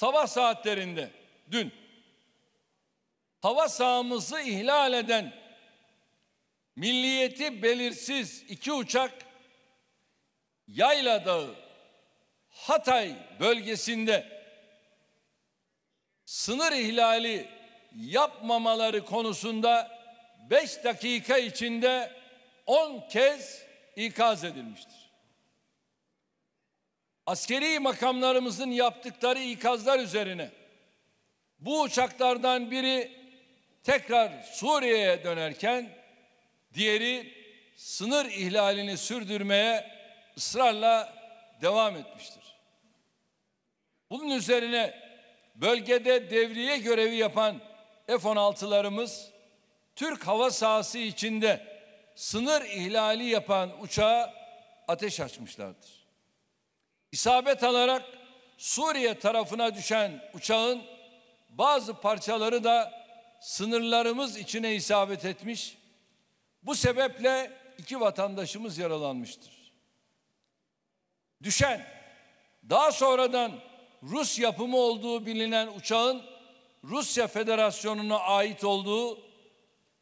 sabah saatlerinde dün hava sahamızı ihlal eden milliyeti belirsiz iki uçak Yayla Dağı Hatay bölgesinde sınır ihlali yapmamaları konusunda 5 dakika içinde 10 kez ikaz edilmiştir. Askeri makamlarımızın yaptıkları ikazlar üzerine bu uçaklardan biri tekrar Suriye'ye dönerken diğeri sınır ihlalini sürdürmeye ısrarla devam etmiştir. Bunun üzerine bölgede devriye görevi yapan F-16'larımız Türk hava sahası içinde sınır ihlali yapan uçağa ateş açmışlardır. İsabet alarak Suriye tarafına düşen uçağın bazı parçaları da sınırlarımız içine isabet etmiş. Bu sebeple iki vatandaşımız yaralanmıştır. Düşen, daha sonradan Rus yapımı olduğu bilinen uçağın Rusya Federasyonu'na ait olduğu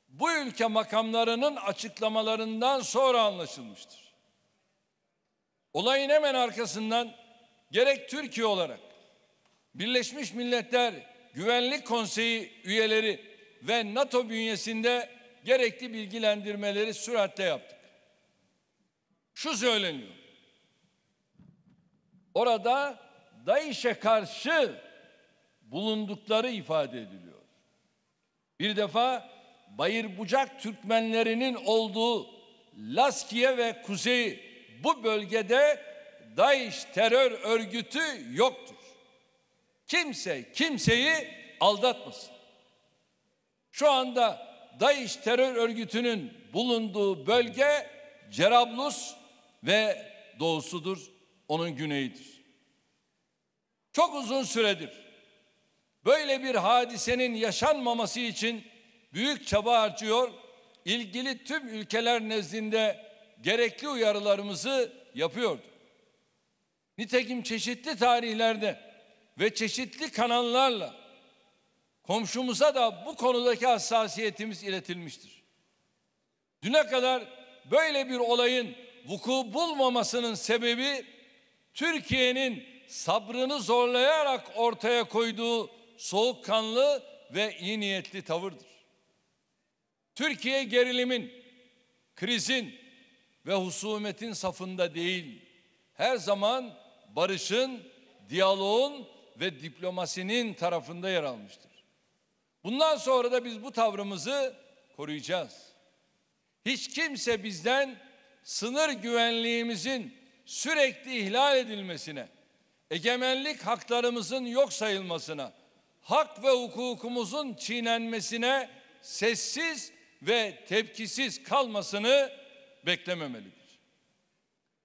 bu ülke makamlarının açıklamalarından sonra anlaşılmıştır. Olayın hemen arkasından gerek Türkiye olarak Birleşmiş Milletler Güvenlik Konseyi üyeleri ve NATO bünyesinde gerekli bilgilendirmeleri süratle yaptık. Şu söyleniyor. Orada DAEŞ'e karşı bulundukları ifade ediliyor. Bir defa Bayır Bucak Türkmenlerinin olduğu Laskiye ve Kuzey bu bölgede DAEŞ terör örgütü yoktur. Kimse kimseyi aldatmasın. Şu anda DAEŞ terör örgütünün bulunduğu bölge Cerablus ve doğusudur, onun güneyidir. Çok uzun süredir böyle bir hadisenin yaşanmaması için büyük çaba harcıyor, ilgili tüm ülkeler nezdinde gerekli uyarılarımızı yapıyordu. Nitekim çeşitli tarihlerde ve çeşitli kanallarla komşumuza da bu konudaki hassasiyetimiz iletilmiştir. Düne kadar böyle bir olayın vuku bulmamasının sebebi Türkiye'nin sabrını zorlayarak ortaya koyduğu soğukkanlı ve iyi niyetli tavırdır. Türkiye gerilimin, krizin ve husumetin safında değil, her zaman barışın, diyaloğun ve diplomasinin tarafında yer almıştır. Bundan sonra da biz bu tavrımızı koruyacağız. Hiç kimse bizden sınır güvenliğimizin sürekli ihlal edilmesine, egemenlik haklarımızın yok sayılmasına, hak ve hukukumuzun çiğnenmesine sessiz ve tepkisiz kalmasını beklememelidir.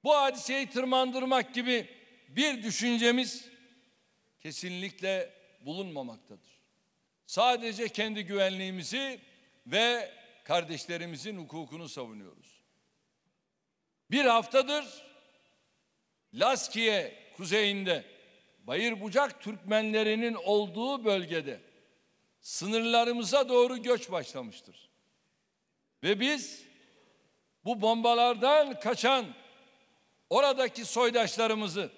Bu hadiseyi tırmandırmak gibi bir düşüncemiz kesinlikle bulunmamaktadır. Sadece kendi güvenliğimizi ve kardeşlerimizin hukukunu savunuyoruz. Bir haftadır Laskiye kuzeyinde Bayır Bucak Türkmenlerinin olduğu bölgede sınırlarımıza doğru göç başlamıştır. Ve biz bu bombalardan kaçan oradaki soydaşlarımızı,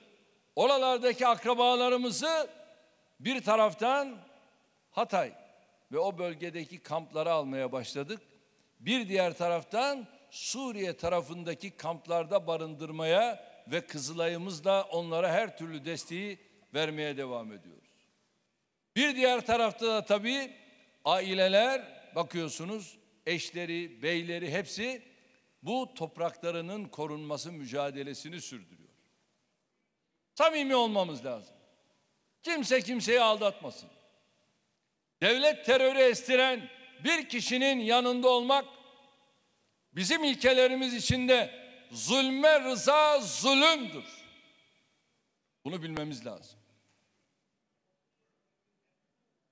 oralardaki akrabalarımızı bir taraftan Hatay ve o bölgedeki kamplara almaya başladık. Bir diğer taraftan Suriye tarafındaki kamplarda barındırmaya ve Kızılay'ımızla onlara her türlü desteği vermeye devam ediyoruz. Bir diğer tarafta da tabii aileler bakıyorsunuz eşleri, beyleri hepsi bu topraklarının korunması mücadelesini sürdürüyor. Samimi olmamız lazım. Kimse kimseyi aldatmasın. Devlet terörü estiren bir kişinin yanında olmak bizim ilkelerimiz içinde zulme rıza zulümdür. Bunu bilmemiz lazım.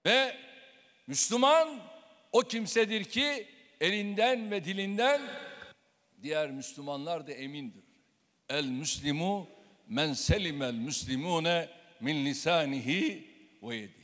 Ve Müslüman o kimsedir ki elinden ve dilinden diğer Müslümanlar da emindir. El Müslimu men selimel müslimune min lisanihi o yedi.